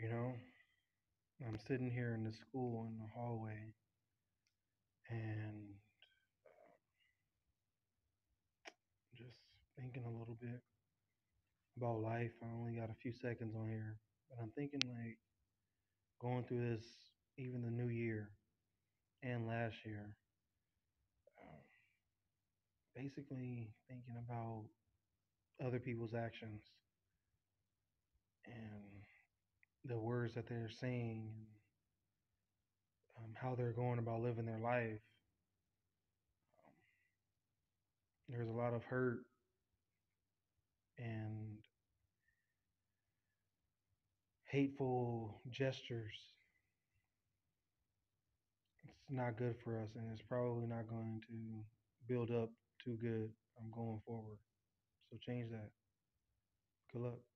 You know, I'm sitting here in the school in the hallway and just thinking a little bit about life. I only got a few seconds on here, but I'm thinking like going through this, even the new year and last year, um, basically thinking about other people's actions and the words that they're saying and um, how they're going about living their life. Um, there's a lot of hurt and hateful gestures. It's not good for us, and it's probably not going to build up too good. I'm going forward. So change that. Good luck.